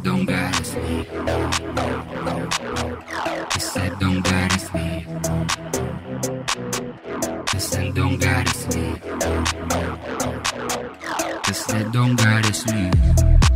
said don't gotta sleep. I said don't gotta sleep. I said don't gotta sleep. I said don't gotta sleep.